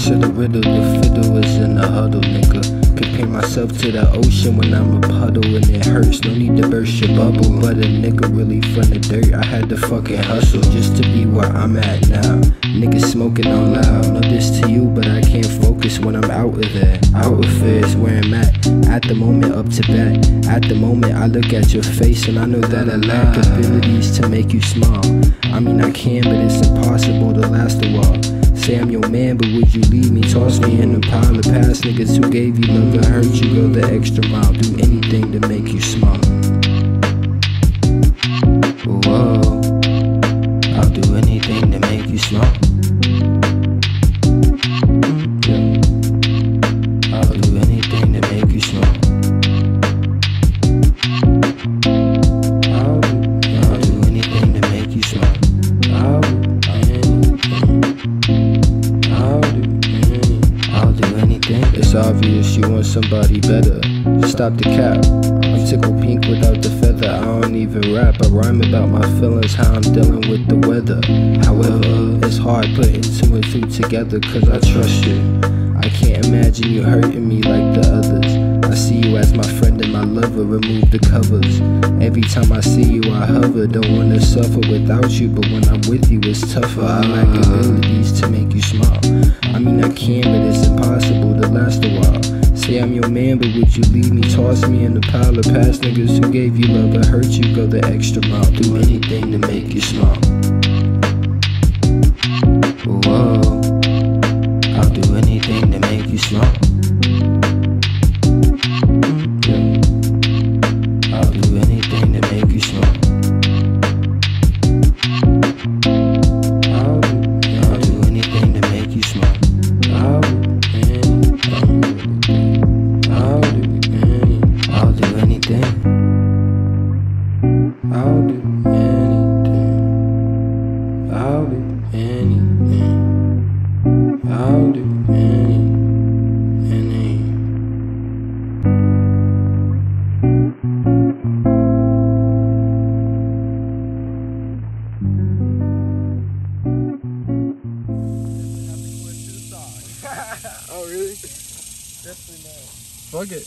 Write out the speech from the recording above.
answer the riddle. The fiddle is in the huddle, nigga. Compare myself to the ocean when I'm a puddle and it hurts. No need to burst your bubble. But a nigga really from the dirt. I had to fucking hustle just to be where I'm at now. Niggas smoking on loud. No this to you, but I can't focus when I'm out of there. Out of it is where I'm at. At the moment, up to bat. At the moment, I look at your face and I know that I lack abilities to make you smile. I mean, I can, but it's impossible to last a while. Say I'm your man, but would you leave me? Toss me in a pile of past niggas who gave you love and hurt you. Go the extra mile, do anything to make you smile. It's obvious you want somebody better. Stop the cap. I'm tickled pink without the feather. I don't even rap. I rhyme about my feelings, how I'm dealing with the weather. However, it's hard putting two and two together cause I trust you. I can't imagine you hurting me like the others. I see you as my friend and my lover. Remove the covers. Every time I see you, I hover. Don't wanna suffer without you, but when I'm with you, it's tougher. I lack abilities to make you smile. I mean, I can, but it's last a while. Say I'm your man, but would you leave me? Toss me in the pile of past niggas who gave you love and hurt you. Go the extra mile. Do anything to make you smile. Whoa, I'll do anything to make you smile. Anything. I'll do anything. I'll do anything. I'll do any, any. Oh really? Definitely not. Fuck it.